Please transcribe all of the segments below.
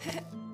Heh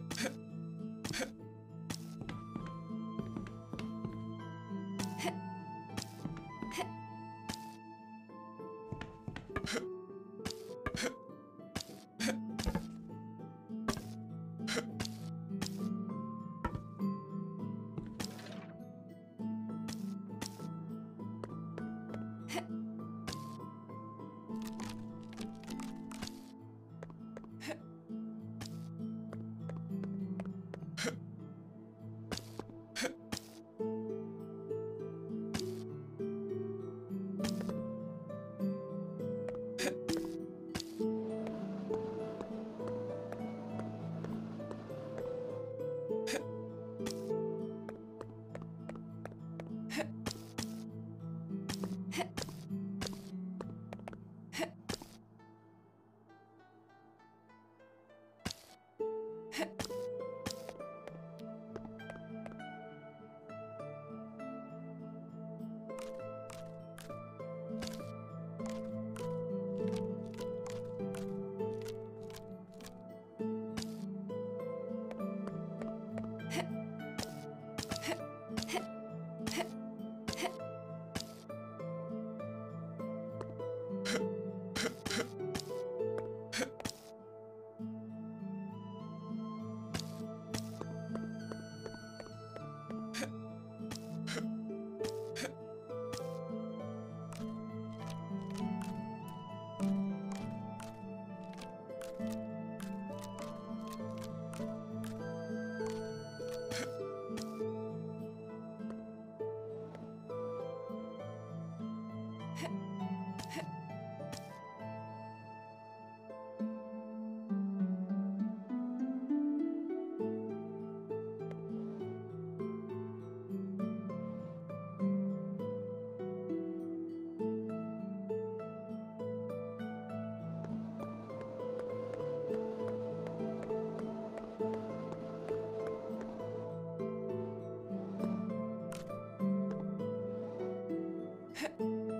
Yeah. Heh.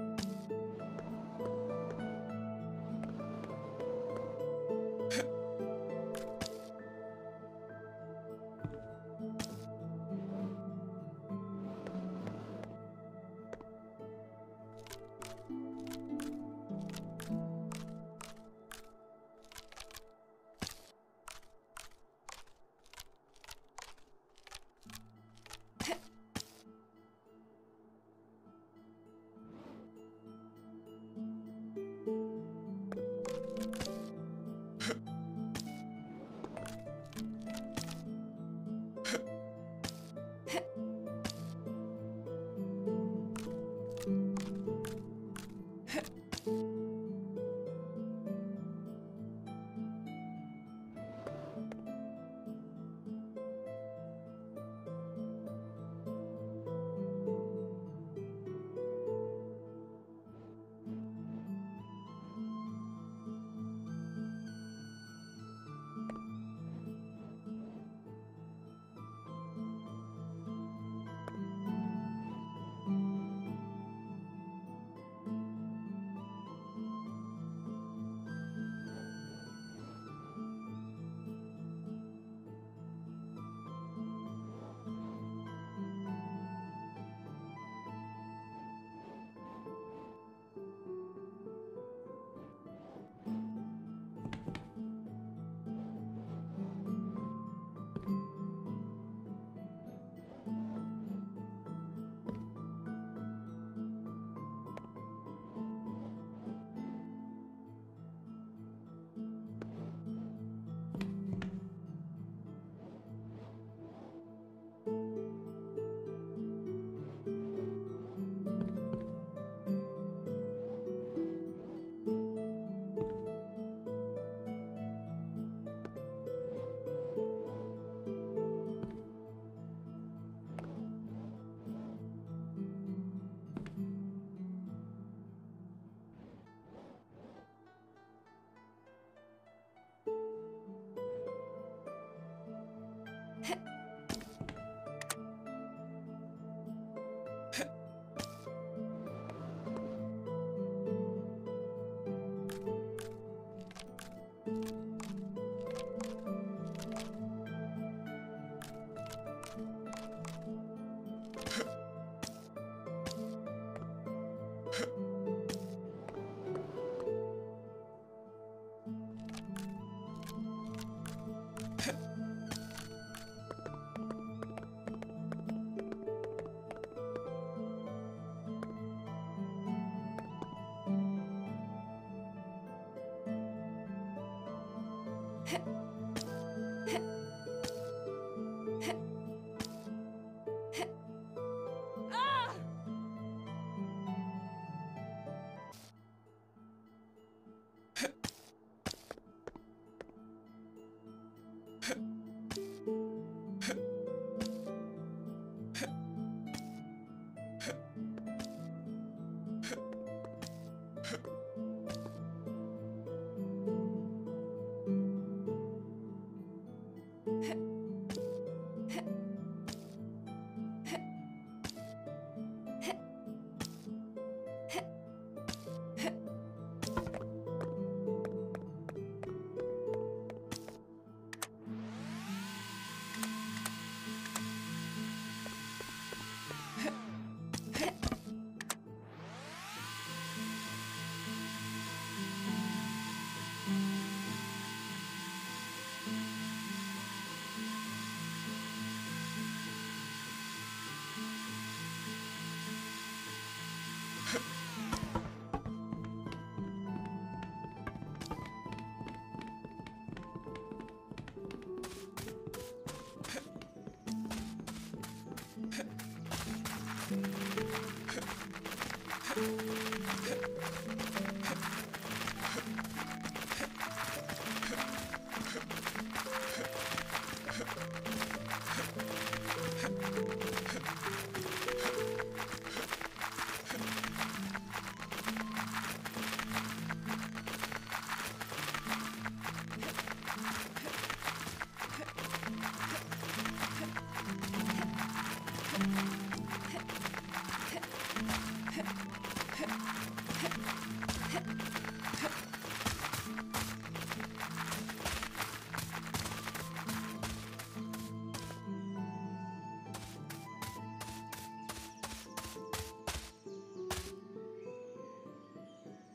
Huh.